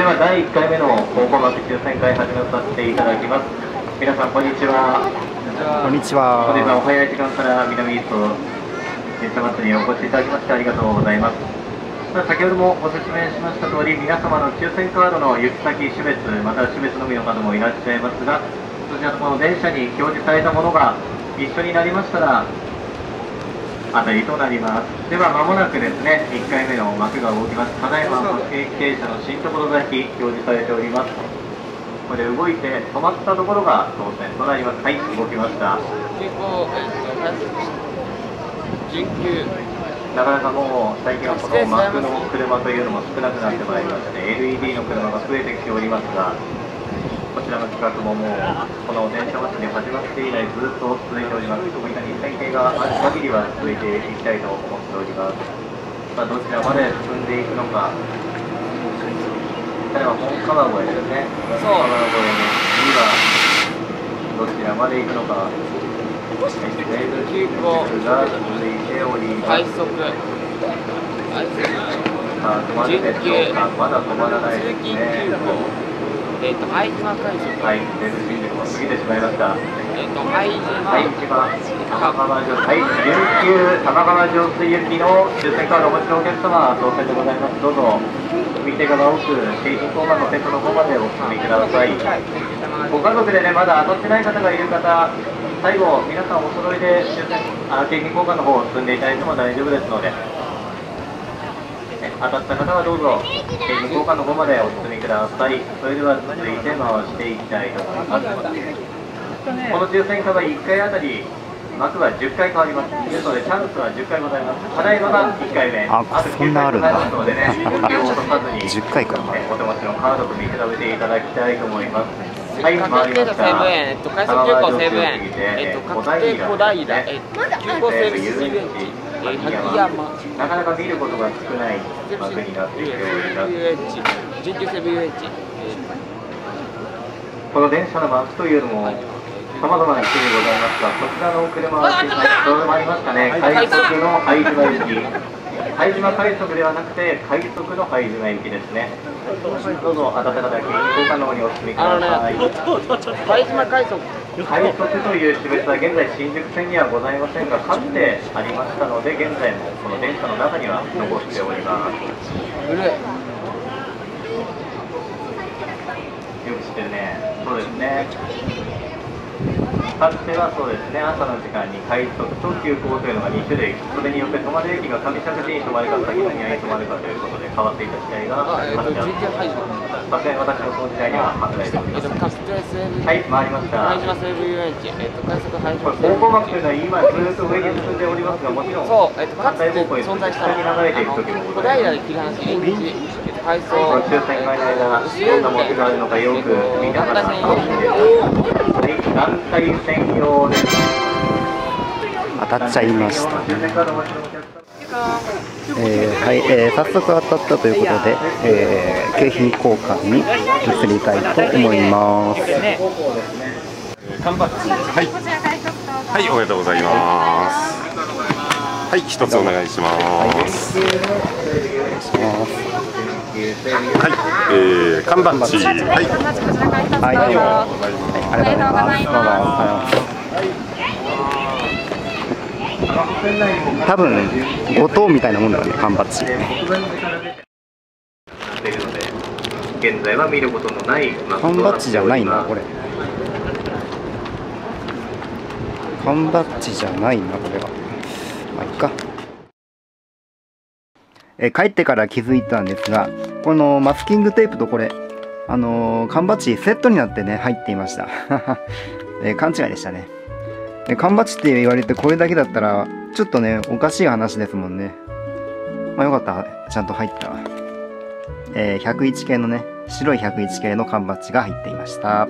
では第1回目の高校幕抽選会始めさせていただきます。皆さんこんにちは。こんにちは。本日はお早い時間から南イーストゲスト祭りにお越しいただきましてありがとうございます。まあ先ほどもご説明しました通り皆様の抽選カードの行き先種別また種別のみの方もいらっしゃいますがそちらのこの電車に表示されたものが一緒になりましたら当たりとなります。では間もなくですね1回目の幕が動きます。ただいま各駅停車の新所崎表示されております。これ動いて止まったところが当選となります。はい動きました。なかなかもう最近はこの幕の車というのも少なくなってまいりまして LED の車が増えてきておりますがこちらの企画ももうこの電車祭り始まって以来ずっと続いております特に日程がある限りは続い。ていきたいと思っておりますさあどちらまで進んでいくのか例えば本川越ですねそう本川越の次はどちらまで行くのか急行が続いておりますさあ止まるでしょうかまだ止まらないで通勤すねえっと愛島快速はい、電子新宿も過ぎてしまいました。えっと愛はい、島一番、玉川上、はい、琉球玉川上水行きの抽選カードお持ちのお客様、当選でござい。ます。どうぞ、右手側奥、景品交換のセットの方までお進みください。ご家族でね、まだ当たってない。方がい。る方、最後、皆さんお揃い。で抽選、あ景品交換の方を進んでい。ただい。ても大丈夫ですので、ね当たった方はどうぞ、景品交換の方までお進みください。それでは続い。て回してい。きたい。と思い。ます。この抽選会は1回あたり幕は10回変わります。ですのでチャンスは10回ございます。ただいまが1回目。あとそんなあるんだ9回ございますのでね、気を落とさずに10回かねお手持ちのカードと見比べていただきたいと思います。はい、確回りました。えっと、快速急行西武園、えっと、確定小平、えっと、急行西武水遊園地、えー、萩山、なかなか見ることが少ない幕になってきております。遊園地、準急西武遊園地、えこの電車の幕というのもさまざまな種類ございますが、こちらの車は小さいとありましたね、快速の拝島行き、拝島快速ではなくて、快速の拝島行きですね。どうぞ、あたたかだけ交換の方にお進みください。ね、貝島快速、快速という種別は現在新宿線にはございませんが、かつてありましたので、現在もこの電車の中には残っております。よく知ってるね。そうですね。かつてはそうですね、朝の時間に快速と急行というのが2種類、それによって止まる駅が上石市に止まるか、先のに止まるかということで変わっていた時代があ、りました。拝島、さすがに私のその時代には考えておりえっと、まはい、回りました。貝島西武遊園地、えっと、快速幕というのは今ずっと上に進んでおりますが、もちろん、そう、えっと、かつて存在したの、下に流れていく時もございます。小平で切り離し、えっと、海この藻、抽選会の間、どんな文字があるのかよく見ながら楽しんでください。団体専用です。当たっちゃいましたね、えーはい、えー早速当たったということで、えー景品交換に移りたいと思います。はい。はいおめでとうございます。はい一つお願いしますはい。えー、缶バッジ。はいはい、どうもはい、ありがとうございます。多分後藤みたいなもんだよね缶バッジ。現在は見ることのない缶バッジ。じゃないなこれ。缶バッジじゃないなこれは。まあいいかえ帰ってから気づいたんですがこのマスキングテープとこれあの缶バッジセットになってね入っていました、えー勘違いでしたね。えー缶バッジって言われてこれだけだったらちょっとねおかしい話ですもんね。まあよかった。ちゃんと入った。えー101系のね白い101系の缶バッジが入っていました。